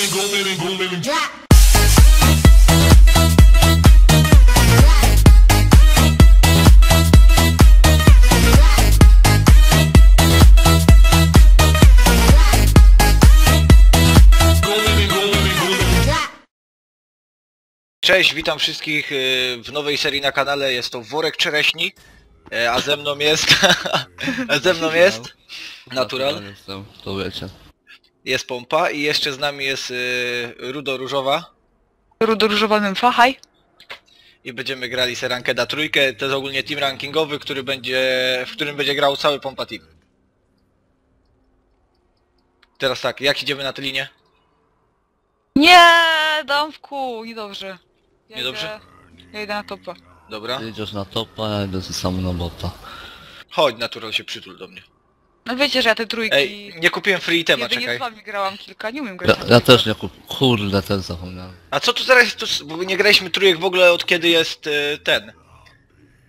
and and and drop. Cześć, witam wszystkich y, w nowej serii na kanale, jest to Worek Czereśni, e, a ze mną jest, a ze mną jest Natural, Jestem, to wiecie. Jest Pompa i jeszcze z nami jest y, Rudo Różowa rudo-różowanym fachaj. i będziemy grali Serankeda trójkę, to jest ogólnie team rankingowy, który będzie, w którym będzie grał cały Pompa Team. Teraz tak, jak idziemy na tę linię? Nie, damku, niedobrze. Ja Niedobrze? Idę, ja idę na topa. Dobra, Ty idziesz na topa, ja idę ze sam na bota. chodź Natural się przytul do mnie. No wiecie, że ja te trójki... Ej, nie kupiłem free tema, jedynie czekaj. z wami grałam kilka, nie umiem grać Ja, na ja też nie kup... Kurde, też zapomniałem. A co tu teraz, tu, s- bo nie graliśmy trójek w ogóle od kiedy jest e, ten.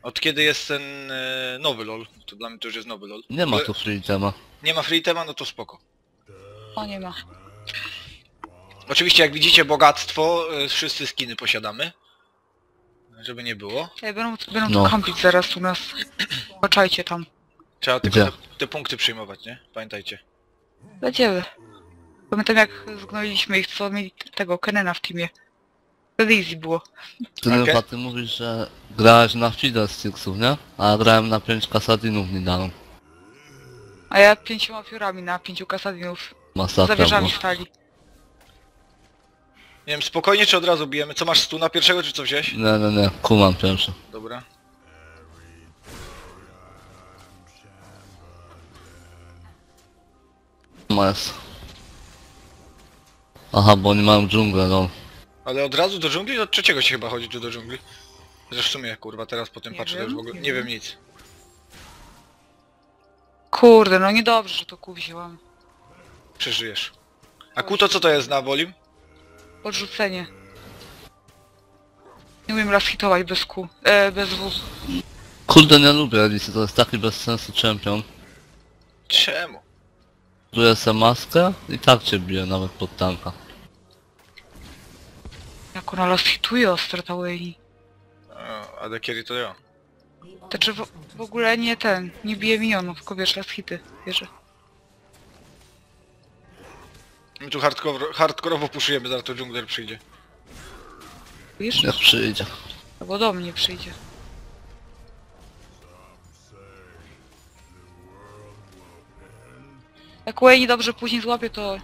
Od kiedy jest ten e, nowy LOL. To dla mnie to już jest nowy LOL. Nie ma tu free tema. Nie ma free tema, no to spoko. O, nie ma. Oczywiście jak widzicie bogactwo, e, wszyscy skiny posiadamy. Żeby nie było. Ej, będą, będą No. tu kampić zaraz u nas. Patrzajcie tam. Trzeba tylko Gdzie? te, te punkty przyjmować, nie? Pamiętajcie. Będziemy. Pamiętam jak zgnoliliśmy ich, co mieli tego Kenena w teamie. Wtedy easy było. Ty Okej. okay. ty mówisz, że grałeś na Fidel Sticksów, nie? A ja grałem na 5 kasadinów Nidaną. A ja pięcioma piórami na pięciu kasadinów. Masakra Za wieżami była. stali. Nie wiem, spokojnie czy od razu bijemy? Co masz stu na pierwszego czy co wziąłeś? Nie, nie, nie, kumam pierwszy. Dobra. Mas. Aha, bo oni mają dżunglę, no. Ale od razu do dżungli? Od trzeciego się chyba chodzi tu do dżungli. Zresztą sumie kurwa teraz po tym Nie patrzę, to wiem, już w ogóle nie nie wiem nic. Kurde, no niedobrze, że to kół wzięłam. Przeżyjesz. A ku to co to jest na Wolim? Odrzucenie. Nie umiem raz hitować bez Q, e, bez W. Kurde, nie lubię Elisy, to jest taki bez sensu champion. Czemu? Czuję sobie maskę i tak cię bije nawet pod tanka. Jak ona raz hituje ostro ta Wayne. O, a Dekiri to ja. Znaczy w, w ogóle nie ten, nie bije minionów, tylko wiesz, raz hity, wierzę. My tu hardcore, hardkorowo puszujemy, zaraz to dżungler przyjdzie. Wiesz? Jak przyjdzie. Albo do mnie przyjdzie. Jak Wayne dobrze później złapie, to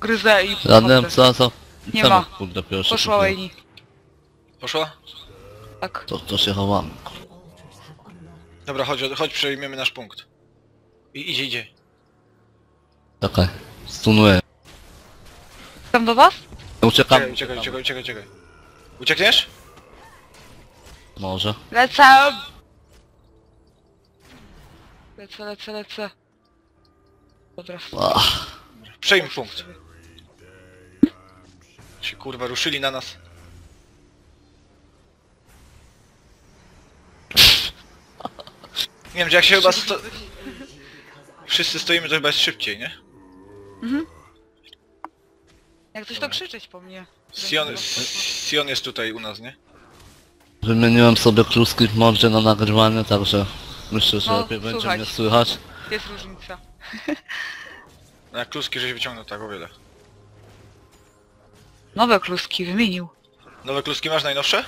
gryzę i podchodzę. co, co... Nie czemu, ma. Kurde, pierwszy Poszła kupiłem? Wayne. Poszła? Tak. To, to się chowamy. Dobra, chodź, chodź przejmiemy nasz punkt. I idzie, idzie. Czekaj, stunuję. Tam do was? Uciekam. Czekaj, uciekaj, uciekaj, uciekaj, uciekaj. Uciekniesz? Może. Lecę! Lecę, lecę, lecę. Dobra. Ach, Przejmij punkt. Się kurwa ruszyli na nas. Nie wiem, że jak się chyba sto... Wszyscy stoimy to chyba jest szybciej, nie? Jak coś to krzyczeć po mnie. Sion, Sion jest tutaj u nas, nie? wymieniłem sobie kluski w mordzie na nagrywanie, także myślę, że No, lepiej będzie mnie słychać. Jest różnica. Na kluski żeś wyciągnął tak o wiele. Nowe kluski wymienił. Nowe kluski masz najnowsze?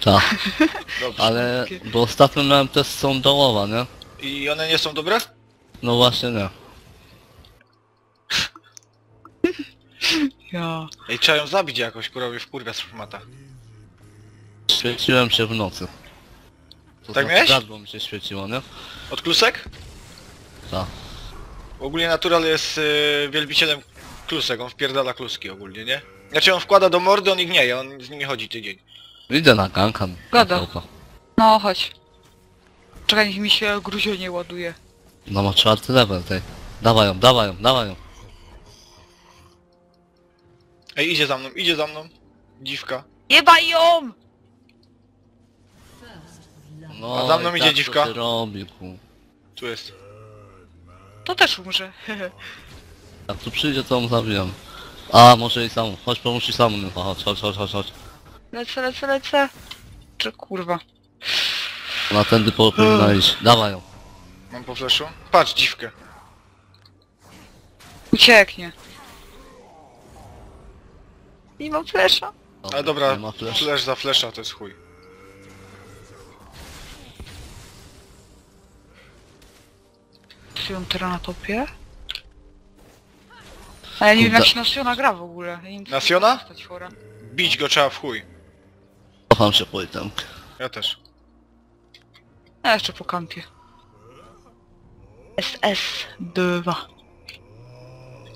Tak, Dobrze. ale bo ostatnio miałem też są dołowa, nie? I one nie są dobre? No właśnie nie. Ja. Ej, trzeba ją zabić jakoś, kurwa, mnie wkurwia z szmata. Świeciłem się w nocy. To Tak znaczy miałeś? Gardło mi się świeciło, nie? Od klusek? Tak. Ogólnie Natural jest y, wielbicielem klusek, on wpierdala kluski ogólnie, nie? Znaczy on wkłada do mordy, on ich nie je, on z nimi chodzi tydzień. Idę na ganka. na Gada. No chodź. Czekaj, niech mi się gruzio nie ładuje. No ma czwarty level tej. Dawaj ją, dawaj ją, dawaj ją. Ej, idzie za mną, idzie za mną. Dziwka. Jebaj ją! No, A za mną i idzie tak to dziwka. robi, ku. Tu jest. To też umrze. Jak tu przyjdzie to ją zabijam. A, może i sam. Chodź, pomóż i sam. Chodź, chodź, chodź, chodź, chodź. Lecę, lecę, lecę. Czy kurwa. Na tędy po- powinna iść. Dawaj ją. Mam po fleszu? Patrz, dziwkę. Ucieknie. Nie mam flesza. Ale dobra, Nie ma flash. flash za flesza to jest chuj. Sion teraz na topie? A ja nie wiem Kurde. jak się gra w ogóle. Ja nie wiem, co Na Siona? to postać chora. Bić go trzeba w chuj. Cofam się itemkę. Ja też. A jeszcze po kampie. SS2.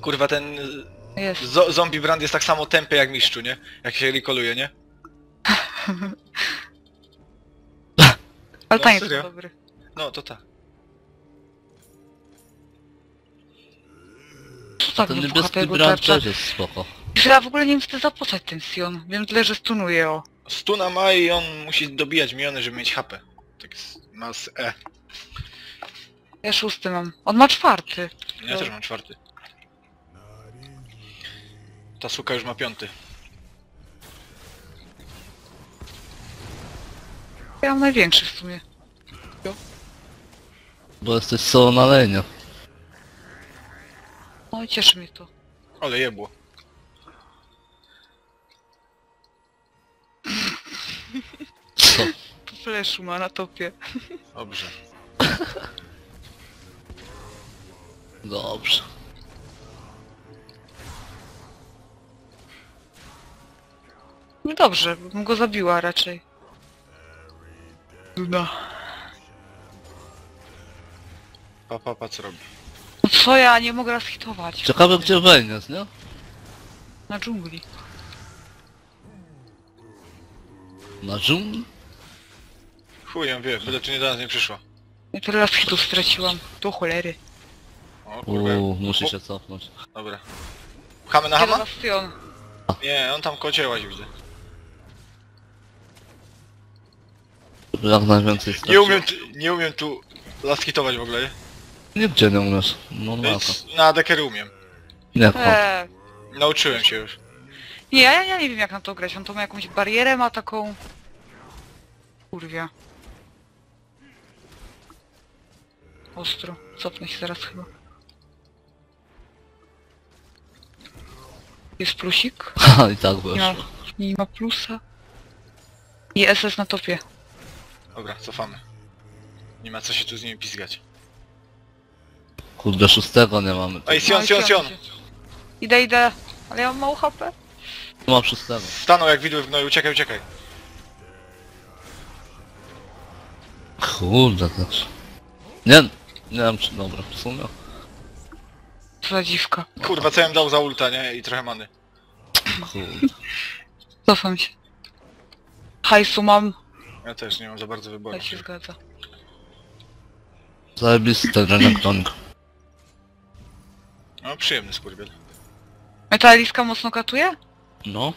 Kurwa, ten Jest. zo zombie brand jest tak samo tępy jak mistrzu, nie? Jak się rekoluje, nie? Ale No, taniec serio? to dobry. No, to tak. Tak Ten niebieski brand tarcza? też jest spoko. Ja w ogóle nie wiem co to za postać ten Sion. Wiem tyle, że stunuje o. Stuna ma i on musi dobijać miniony, żeby mieć HP. Tak jest. Ma z E. Ja szósty mam. On ma czwarty. Ja też mam czwarty. Ta suka już ma piąty. Ja mam największy w sumie. Bo jesteś solo na lenie. No i cieszy mnie to. Ale jebło. Co? Po fleszu ma na topie. Dobrze. Dobrze. No dobrze, bym go zabiła raczej. No. Pa, pa, pa, co robi? Co ja nie mogę raz hitować? Ciekawe gdzie wejdziesz, nie? Na dżungli. Na dżungli? Chuj ją wie, byle czy nie do nas nie przyszła. Ja tyle raz hitów straciłam. Do cholery. O kurwa. Uuu, musi O, się cofnąć. Dobra. Pchamy na Gdzie hama? bastion? Nie, on tam kocie łazi widzę. Żeby jak najwięcej Nie umiem, tu- nie umiem tu last hitować w ogóle, nie? Nie umiesz. Normalka. Więc na dekery umiem. Nie, chodź. Eee. Nauczyłem się już. Nie, ja, ja nie wiem jak na to grać. On to ma jakąś barierę, ma taką... Kurwia. Ostro. Cofnę się zaraz chyba. Jest plusik? Haha, i tak Nie ma, weszło. nie ma plusa. I SS na topie. Dobra, cofamy. Nie ma co się tu z nimi pizgać. Kurde, szóstego nie mamy. Ej. Sion, Sion, Sion! Idę, idę. Ale ja mam mało HP. Nie mam szóstego. Stanął jak widły w gnoju, uciekaj, uciekaj. Kurde też. Nie, nie wiem czy dobra, w sumie. Co za dziwka. Kurwa, co ja im dał za ulta, nie? I trochę many. Kurde. Cofam się. Hajsu mam. Ja też nie mam za bardzo wyboru. Tak się zgadza. Zajebisty ten renektonik. No, przyjemny skurwiel. Metaliska mocno katuje? No,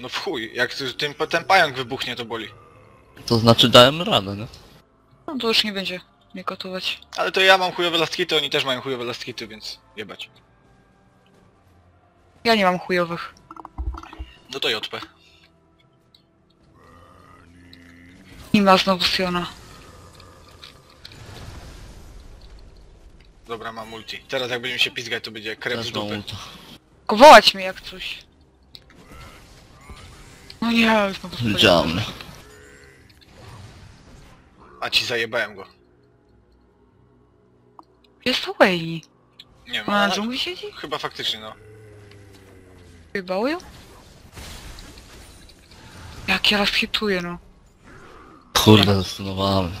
No w chuj, jak tym, ten pająk wybuchnie, to boli. to znaczy dałem radę, nie? No to już nie będzie mnie katować. Ale to ja mam chujowe last hity, oni też mają chujowe last hity, więc jebać. Ja nie mam chujowych. No to JP. Nie ma znowu Siona. Dobra, mam multi. Teraz jak będziemy się pizgać, to będzie krew z Też mam dupy. ulta. Mnie jak coś. No nie, swoje. Widziałem mnie. A ci zajebałem go. Jest to Wayne. Nie wiem, Ona na ale... dżungli siedzi? Chyba faktycznie, no. Wybały ją? Jak ja raz hituję, no. Kurde, zastanawiałem.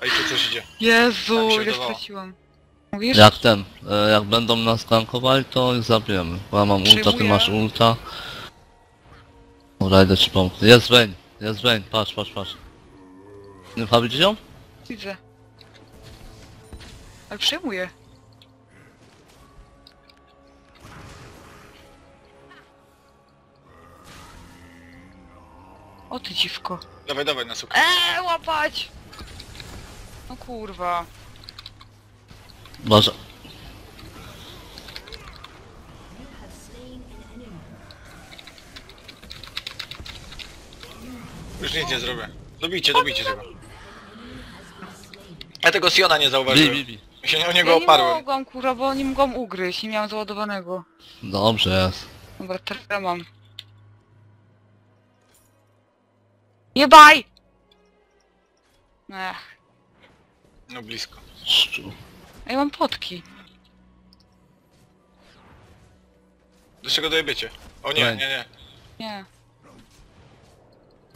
A i tu coś idzie. Jezu, Tak się ile straciłam. Mówisz? Jak ten, e, jak będą nas gankowali, to ich zabijemy. Bo ja mam ulta, ty Przyjmuję. masz ulta. Dobra, idę ci pomóc. Jest Wayne, jest Wayne, patrz, patrz, patrz. Nie widzisz ją? Widzę. Ale przejmuję. O ty dziwko. Dawaj, dawaj na sukę. Eee, łapać! No kurwa. Boże. Już nic nie zrobię. Dobijcie, dobijcie tego. Ja tego Siona nie zauważyłem. Bi, bi, bi. Się o niego ja oparłem. nie mogłam kurwa, bo nie mogłam ugryźć, nie miałam załadowanego. Dobrze jest. Dobra, teraz mam. Jebaj! Ech. No blisko. Szczu. a ja mam potki. Do czego dojebiecie? O nie, nie, nie. Nie,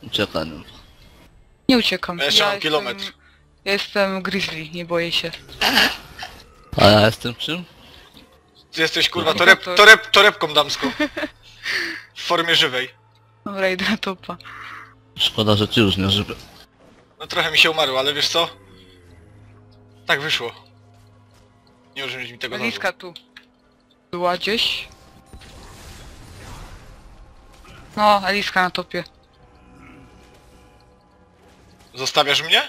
Uciekaj. no. nie uciekam. Ja jeszcze mam jestem- kilometr. Ja jestem grizzly, nie boję się. A ja jestem czym? Ty jesteś kurwa toreb, toreb, torebką damską. W formie żywej. Dobra, idę na topa. Szkoda, że ci już nie żywy. No trochę mi się umarło, ale wiesz co? Tak wyszło. Nie użyć mi tego Eliska tu. Była gdzieś. No, Eliska na topie. Zostawiasz mnie?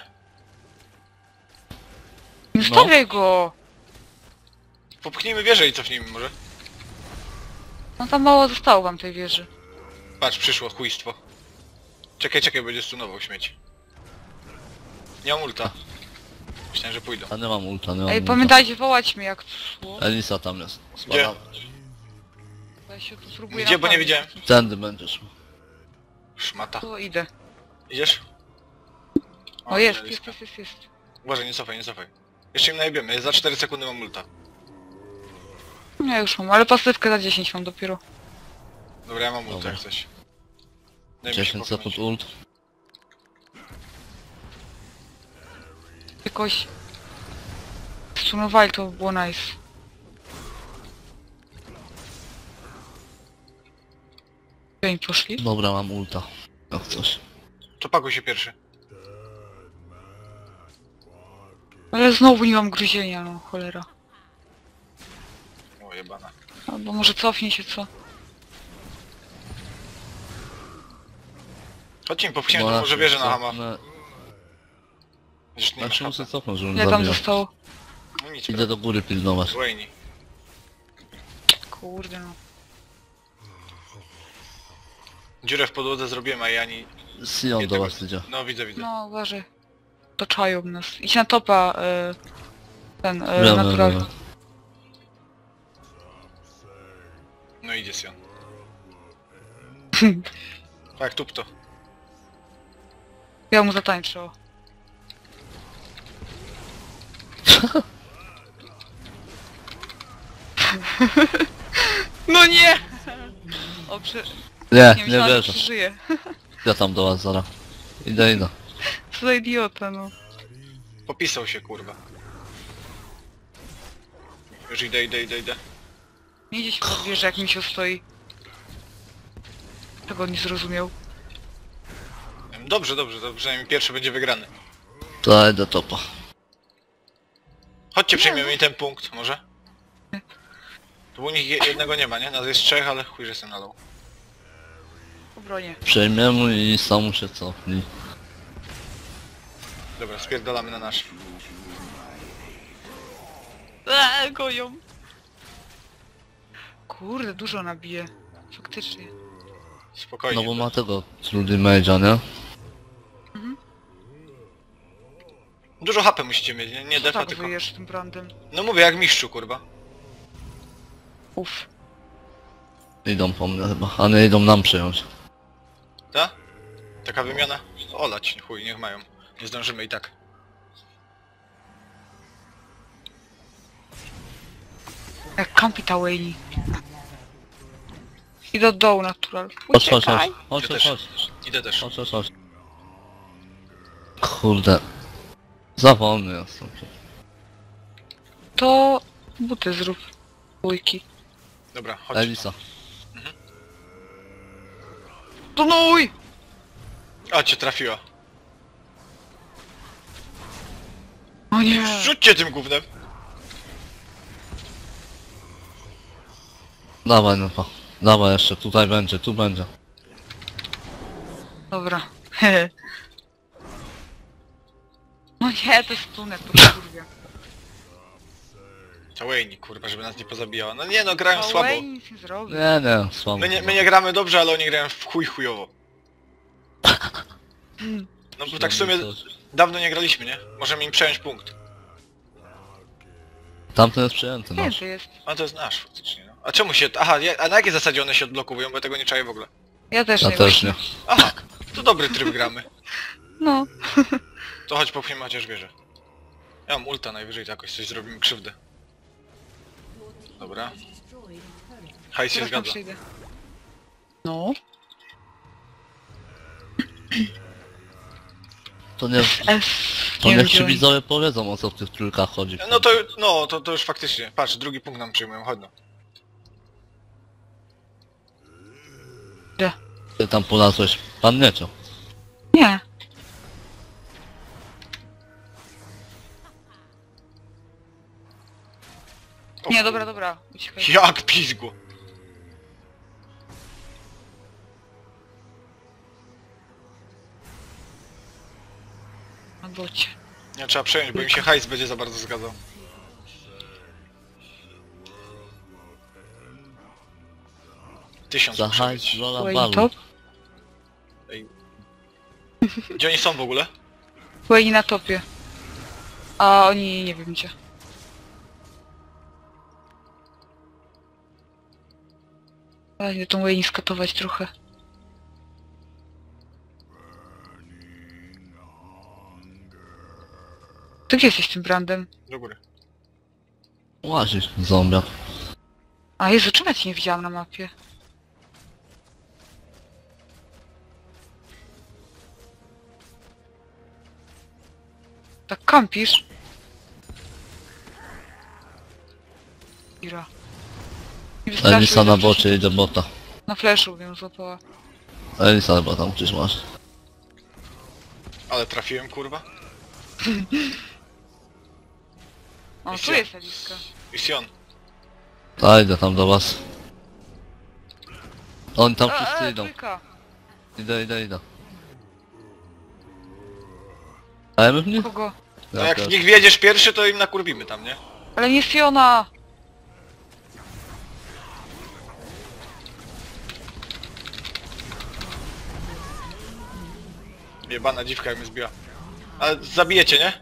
Nie No. stawiaj go! Popchnijmy wieżę i cofnijmy może. No tam mało zostało wam tej wieży. Patrz, przyszło chujstwo. Czekaj, czekaj, będzie stunował śmieci. Nie mam ulta. Myślałem, że pójdą. A nie mam ulta, nie mam Ej, ulta. pamiętajcie, wołać mnie jak szło. Elisa tam jest. Gdzie? Ja się tu spróbuję Gdzie, bo nie naprawić. widziałem. Tędy będziesz. Szmata. To idę. Idziesz? O, jest, nie, jest, jest, jest, jest. Uważaj, nie cofaj, nie cofaj. Jeszcze im najebiemy, za 4 sekundy mam ulta. Ja już mam, ale pasywkę za 10 mam dopiero. Dobra, ja mam ulta Dobra. jak coś. Daj mi się 10 sekund ult. Jakoś... Stunowali to by było nice. Gdzie oni poszli? Dobra, mam ulta. Jak coś. To pakuj się pierwszy. Ale znowu nie mam gryzienia, no cholera. O, jebana. Albo może cofnie się co? Chodźcie im popchniemy, Bo to ja może się wierzę na hama. cofnę. Przecież nie się żebym Ile tam zabijał. zostało? No nic, Idę do góry pilnować. Wayne. Kurde no. Dziurę w podłodze zrobiłem, a ja ani... Sion Nie do was idzie. No widzę, widzę. No uważaj. Toczają nas. Idź na topa, e, ten, e, Wiem, natural. wiem, wiem. No idzie Sion. Tak, tup to. Ja mu zatańczę, o. No nie! O, prze... Nie, Nie nie myślałam, że wierzę. przeżyję. Ja tam do was zaraz. Idę, idę. Co za idiota, no. Popisał się, kurwa. Już idę, idę, idę, idę. Nie idzie się pod wieżę, jak mi się stoi. Tego nie zrozumiał. Dobrze, dobrze, to przynajmniej pierwszy będzie wygrany. To idę topa. Chodźcie, przyjmiemy mi ten punkt, może? Tu u nich je- jednego nie ma, nie? Nas jest trzech, ale chuj, że jestem na low. Obronie. Przejmiemy i sam się cofnij. Dobra, spierdolamy na nasz. Eee, goją. Kurde, dużo nabije. Faktycznie. Spokojnie. No bo ma tego Trudy Mage'a, nie? Dużo HP musicie mieć, nie, nie Co defa tak tylko. wyjesz tym brandem? No mówię, jak mistrzu, kurwa. Uff. Idą po mnie chyba. A nie, idą nam przejąć. Ta? Taka wymiana? Olać, chuj, niech mają. Nie zdążymy i tak. Jak kampi ta Wayne. Idę do dołu natural. Chodź, chodź, chodź. Uciekaj. Chodź, Ja chodź, też. chodź. Idę też. Chodź, chodź, chodź. Kurde. Za wolny jestem. To buty zrób. Bójki. Dobra, chodź. Elisa. To nój! O, cię trafiła. O nie! Rzućcie tym gównem. Dawaj, no pa. Dawaj jeszcze, tutaj będzie, tu będzie. Dobra. No nie, to jest tunek, to kurwa. Ta Wayne, kurwa, żeby nas nie pozabijała. No nie no, grają słabo. Wayne nic nie zrobi. Nie, nie, słabo. My nie, my nie gramy dobrze, ale oni grają w chuj chujowo. No bo tak w sumie dawno nie graliśmy, nie? Możemy im przejąć punkt. Tamten jest przejęty, Nie, nasz. to jest. A to jest nasz faktycznie, no. A czemu się... Aha, ja- a na jakiej zasadzie one się odblokowują, bo ja tego nie czaję w ogóle. Ja też Ja nie też właśnie. nie. Aha, to dobry tryb gramy. No. To chodź popchniemy chociaż wieżę. Ja mam ulta najwyżej, to jakoś coś zrobimy krzywdę. Dobra. Hajs się tam zgadza. przyjdę. No. To nie, F. to nie niech ci widzowie powiedzą o co w tych trójkach chodzi. No to, no, to, to już faktycznie. Patrz, drugi punkt nam przyjmują, chodź no. Gdzie? Ty tam polazłeś. Pan Niecio. Nie. O Nie, dobra, dobra. Uciekaj. Jak pizgu. Na bocie. Nie trzeba przejąć, bo im się hajs będzie za bardzo zgadzał. Tysiąc Za muszę hajs, mieć. lola, Wayne balu. top. Gdzie oni są w ogóle? Wayne na topie. A oni nie wiem gdzie. Będzie tą Wayne skatować trochę. Ty gdzie jesteś tym brandem? Do góry. Łazisz, zombia. A Jezu, czemu ja cię nie widziałam na mapie? Tak kampisz? Ira. Elisa na bocie idzie bota. Na flashu ją złapała. Elisa chyba tam gdzieś masz. Ale trafiłem, kurwa. O, tu ja. jest Eliska. I Sion. Ta idę tam do was. Oni tam E, wszyscy e, idą. trójka. Idę, idę, idę. Dajemy w nich? Kogo? No Ja jak w nich wiedziesz pierwszy, to im nakurwimy tam, nie? Ale nie Fiona! Jebana dziwka jak mnie zbiła. Ale zabijecie, nie?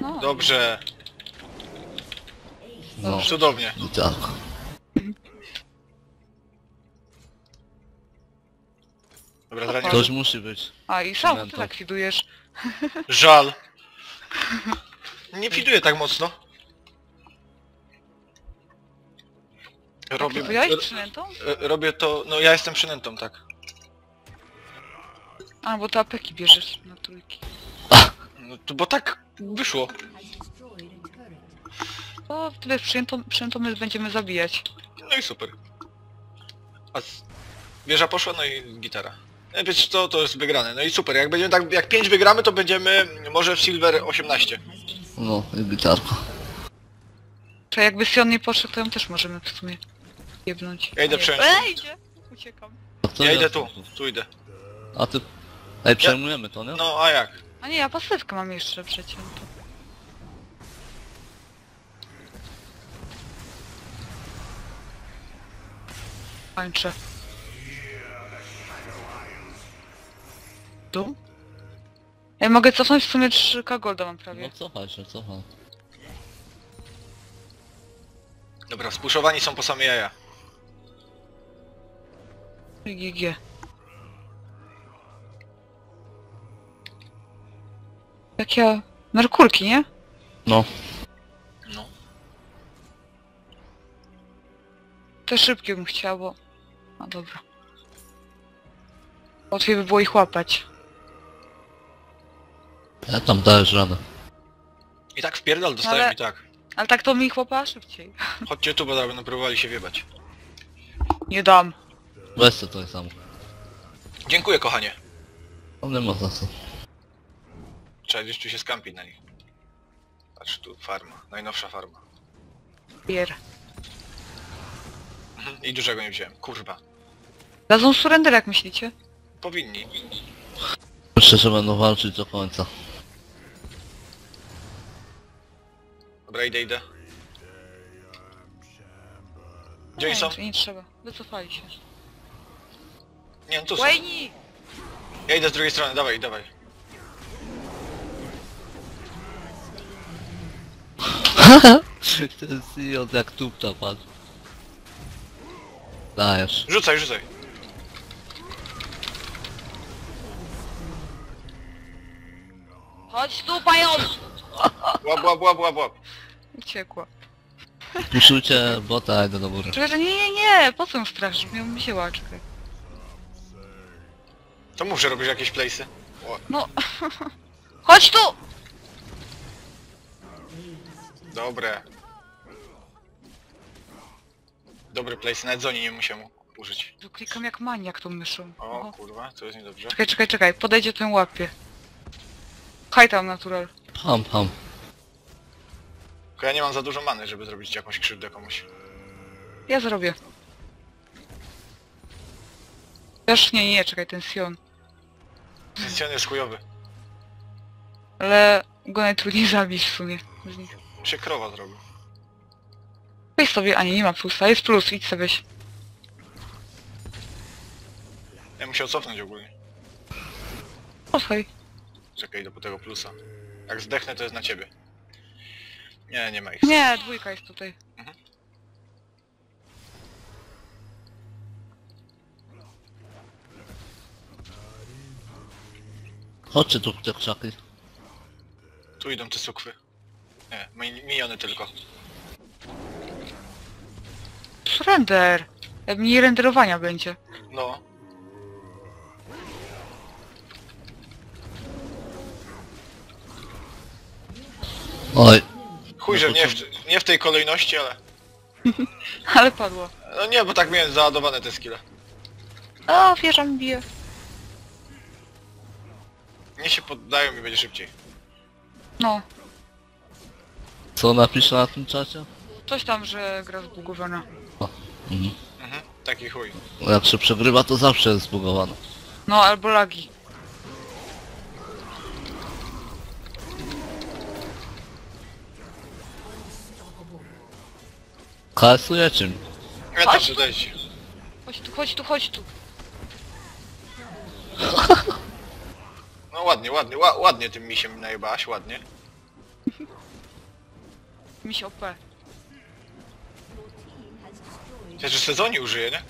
No. Dobrze, No, cudownie. dzieciarko. Dobra, teraz nie Ktoś musi być. A i sam ty tak widujesz. Żal. Nie fiduję tak mocno. Robię, Ty przynętą? r- robię to, no ja jestem przynętą, tak. A, bo to apeki bierzesz na trójki. No, to, bo tak wyszło. To wtedy przynętą, przynętą my będziemy zabijać. No i super. A z... wieża poszła, no i gitara. No, wiesz co, to jest wygrane. No i super, jak będziemy tak, jak 5 wygramy, to będziemy może w Silver 18. No, i gitarko. To jakby Sion nie poszedł, to ją też możemy w sumie jebnąć. Ja idę Nie. przejąć Ej, idzie! Uciekam. A Ja idę tu, tu idę. A ty... Ej, przejmujemy to, nie? No a jak? A nie, ja pasywkę mam jeszcze przeciętą. Kończę. Tu? Ja mogę cofnąć w sumie 3k golda mam No prawie. cofaj się, cofaj. Dobra, spuszowani są po same jaja. GG. Jak ja... Merkurki, nie? No. No. Te szybkie bym chciała, bo... No dobra. Łatwiej by było ich łapać. Ja tam dajesz radę. I tak wpierdol dostałem Ale- i tak. Ale tak to mi ich łapała szybciej. Chodźcie tu, bo zaraz będą próbowali się wiebać. Nie dam. Weź to to samo. Dziękuję kochanie. On nie ma za co. Trzeba gdzieś tu się skampić na nich. Patrz tu, farma. Najnowsza farma. Bier. Mhm, I dużego nie wziąłem. Kurwa. Dadzą surrender jak myślicie? Powinni. Myślę, że będą walczyć do końca. Dobra, idę, idę. Gdzie oni nie, są? to nie trzeba. Wycofali się. Nie, no tu są. Wayne! Ja idę z drugiej strony, dawaj, dawaj. Ten Sion jak tupta padł. Dajesz. Rzucaj, rzucaj. Chodź tu, pająk! Łap, łap, łap, łap, łap. Uciekła. Puszujcie bota, idę do góry. Czekaj, że nie, nie, nie, po co ją straszysz? Miał mi się łaczkę. To że robisz jakieś playsy. O, No. Chodź tu! Dobre. Dobry place, nawet Zoni nie musiał mu użyć. Tu klikam jak maniak tą myszą. O Oho. kurwa, to jest niedobrze. Czekaj, czekaj, czekaj, podejdzie ten łapie. Haj tam, natural. Pam, pam. Tylko ja nie mam za dużo many, żeby zrobić jakąś krzywdę komuś. Ja zrobię. Też nie, nie, czekaj, ten Sion. Ten jest chujowy. Ale go najtrudniej zabić w sumie. Z nich. Się krowa zrobił. Weź sobie, a nie, nie ma plusa, jest plus, idź sobie. Ja musiał cofnąć ogólnie. Posłuchaj. Czekaj, idę po tego plusa. Jak zdechnę, to jest na ciebie. Nie, nie ma ich. Nie, dwójka jest tutaj. Chodźcie tu w te krzaki. Tu idą te sukwy. Nie, mi- miniony tylko. Render. Mniej renderowania będzie. No. Oj, Chuj, że nie w, nie w tej kolejności, ale... Ale padło. No nie, bo tak miałem załadowane te skille. A, wieża mi bije. Nie się poddają i będzie szybciej. No, co napiszę na tym czacie? coś tam, że gra zbugowana. Mhm. Mhm, taki chuj. Jak się przegrywa to zawsze jest zbugowane. No, albo lagi. KS-ujecie mi. Ja tam Chodź. Chodź tu, chodź tu, chodź tu. No ładnie, ładnie, ła, ładnie tym misiem najebałaś, ładnie. Mi się OP. Chociaż sezoni użyje, nie?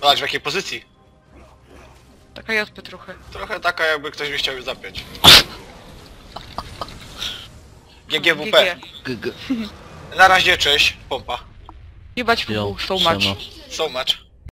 Zobacz w jakiej pozycji. Taka JP trochę. Trochę taka jakby ktoś by chciał ją zapiąć. GGWP. GG. GG. Na razie, cześć, pompa. Jebać w Jo, so much. siema. So much.